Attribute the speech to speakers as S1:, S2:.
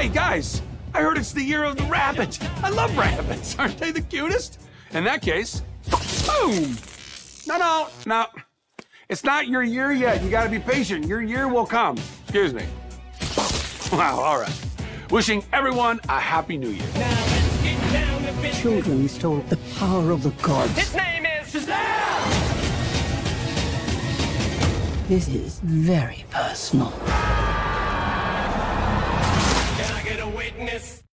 S1: Hey, guys, I heard it's the year of the rabbit. I love rabbits. Aren't they the cutest? In that case, boom. No, no, no. It's not your year yet. You gotta be patient. Your year will come. Excuse me. Wow, all right. Wishing everyone a happy new year.
S2: Children stole the power of the gods.
S3: His name is Shazam!
S2: This is very personal.
S3: Can